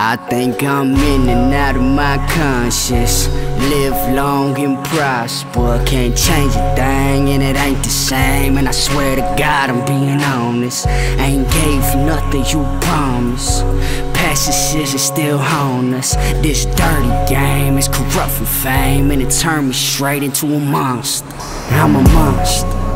I think I'm in and out of my conscience. Live long and prosper. Can't change a thing, and it ain't the same. And I swear to God, I'm being honest. Ain't gave nothing you promised. Past decisions still haunt us. This dirty game is corrupt from fame, and it turned me straight into a monster. I'm a monster.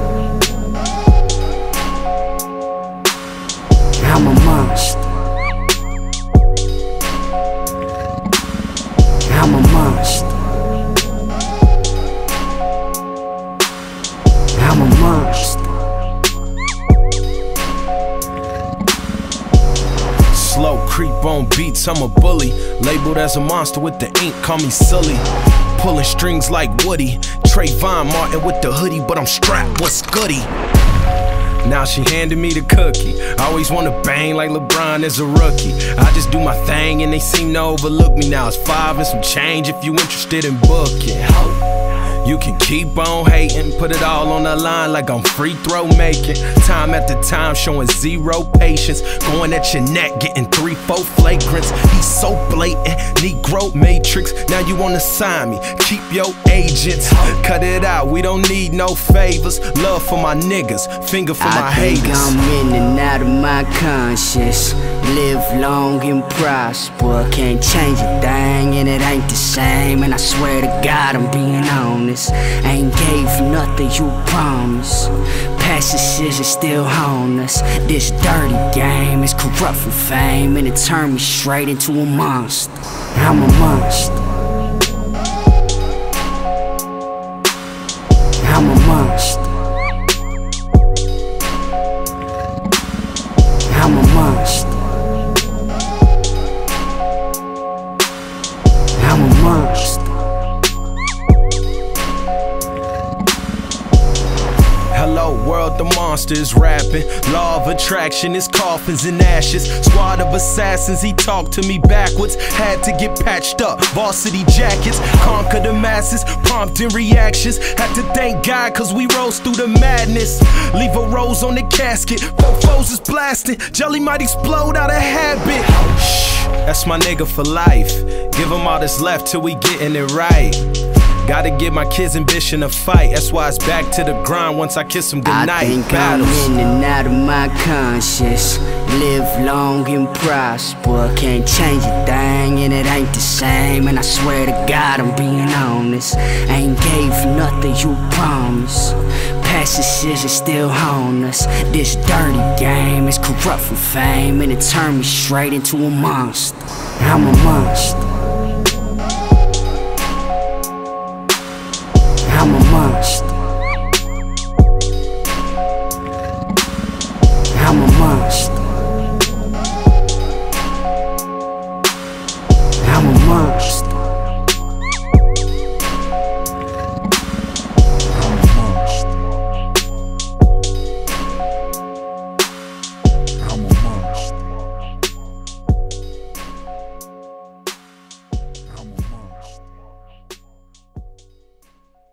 Creep on beats, I'm a bully. Labeled as a monster with the ink, call me silly. Pulling strings like Woody. Trayvon Martin with the hoodie, but I'm strapped, what's goody? Now she handed me the cookie. I always wanna bang like LeBron as a rookie. I just do my thing and they seem to overlook me. Now it's five and some change if you interested in booking. You can keep on hating, put it all on the line like I'm free throw making. Time after time, showing zero patience. Going at your neck, getting three, four flagrants. He's so blatant, Negro Matrix. Now you wanna sign me, keep your agents. Cut it out, we don't need no favors. Love for my niggas, finger for my I think haters. I'm in and out of my conscience. Live long and prosper. Can't change a thing, and it ain't the same. And I swear to God, I'm being honest. Ain't gave nothing you promised. Past decisions still haunt us. This dirty game is corrupt for fame, and it turned me straight into a monster. I'm a monster. I'm a monster. The monster is rapping. Law of attraction is coffins and ashes. Squad of assassins, he talked to me backwards. Had to get patched up. Varsity jackets, conquer the masses, prompting reactions. Had to thank God, cause we rose through the madness. Leave a rose on the casket. Fofos is blasting. Jelly might explode out of habit. Shh, that's my nigga for life. Give him all that's left till we getting it right. Gotta give my kids ambition a fight. That's why it's back to the grind once I kiss them goodnight. I think Battles. I'm in and out of my conscience. Live long and prosper. Can't change a thing, and it ain't the same. And I swear to God, I'm being honest. Ain't gave nothing you promised. Past decisions still haunt us. This dirty game is corrupt from fame, and it turned me straight into a monster. I'm a monster. merch